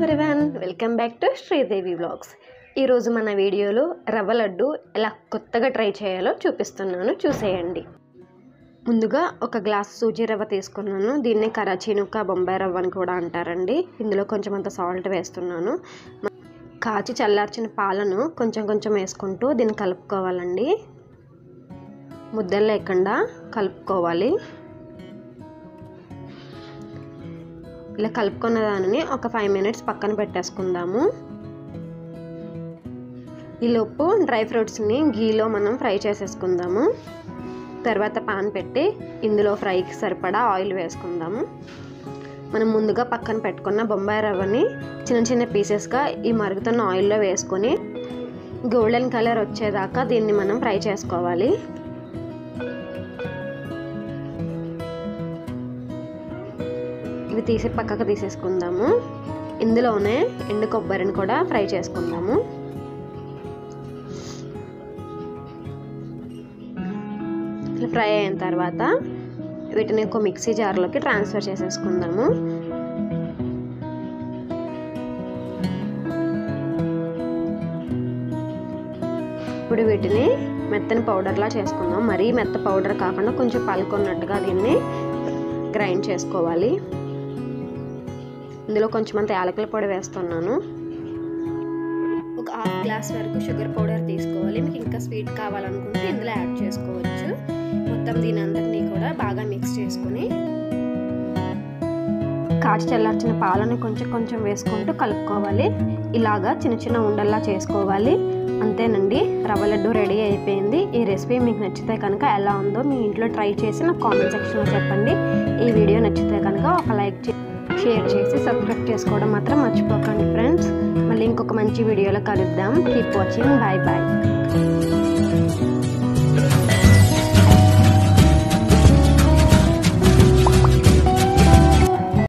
Welcome back to Sridevi vlogs ఈరోజు మన వీడియోలో రవ్వ లడ్డు ఎలా కొత్తగా ట్రై చేయాలో చూపిస్తున్నాను. చూసేయండి. ముందుగా ఒక గ్లాస్ సూజీ రవ్వ తీసుకున్నాను. దీన్ని కరాచీ నుక్క బొంబాయి రవ్వ అని కూడా అంటారండి. ఇందులో కొంచెం అంత సాల్ట్ వేస్తున్నాను. కాచి చల్లార్చిన పాలను కొంచెం కొంచెం వేసుకుంటూ దీన్ని కలుపుకోవాలండి. ముద్దలు లేకుండా కలుపుకోవాలి. ఇలా కలుపుకున్న దానిని ఒక ఫైవ్ మినిట్స్ పక్కన పెట్టేసుకుందాము. ఈలోపు డ్రై ఫ్రూట్స్ని గీలో మనం ఫ్రై చేసేసుకుందాము. తర్వాత పాన్ పెట్టి ఇందులో ఫ్రైకి సరిపడా ఆయిల్ వేసుకుందాము. మనం ముందుగా పక్కన పెట్టుకున్న బొంబాయి రవ్వని చిన్న చిన్న పీసెస్గా ఈ మరుగుతున్న ఆయిల్లో వేసుకొని గోల్డెన్ కలర్ వచ్చేదాకా దీన్ని మనం ఫ్రై చేసుకోవాలి. ఇవి తీసి పక్కకు తీసేసుకుందాము. ఇందులోనే ఎండు కొబ్బరిని కూడా ఫ్రై చేసుకుందాము. ఫ్రై అయిన తర్వాత వీటిని ఒక మిక్సీ జార్లోకి ట్రాన్స్ఫర్ చేసేసుకుందాము. ఇప్పుడు వీటిని మెత్తని పౌడర్లా చేసుకుందాం. మరీ మెత్త పౌడర్ కాకుండా కొంచెం పలుకున్నట్టుగా దీన్ని గ్రైండ్ చేసుకోవాలి. ఇందులో కొంచెం అంత యాలకుల పొడి వేస్తున్నాను. ఒక హాఫ్ గ్లాస్ వరకు షుగర్ పౌడర్ తీసుకోవాలి. మీకు ఇంకా స్వీట్ కావాలనుకుంటే ఇందులో యాడ్ చేసుకోవచ్చు. మొత్తం దీని అందరినీ కూడా బాగా మిక్స్ చేసుకుని కాచి చల్లార్చిన పాలను కొంచెం కొంచెం వేసుకుంటూ కలుపుకోవాలి. ఇలాగా చిన్న చిన్న ఉండల్లా చేసుకోవాలి. అంతేనండి రవ్వ లడ్డు రెడీ అయిపోయింది. ఈ రెసిపీ మీకు నచ్చితే కనుక ఎలా ఉందో మీ ఇంట్లో ట్రై చేసి నాకు కామెంట్ సెక్షన్లో చెప్పండి. షేర్ చేసి సబ్స్క్రైబ్ చేసుకోవడం మాత్రం మర్చిపోకండి ఫ్రెండ్స్. మళ్ళీ ఇంకొక మంచి వీడియోలో కలుద్దాం. Keep watching bye bye